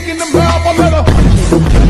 dick in the mouth. I let her.